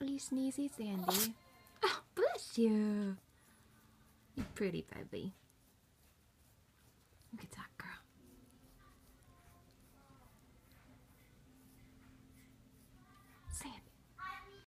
Are you sneezy, Sandy? Oh, oh, bless you. You pretty baby. Look at that girl.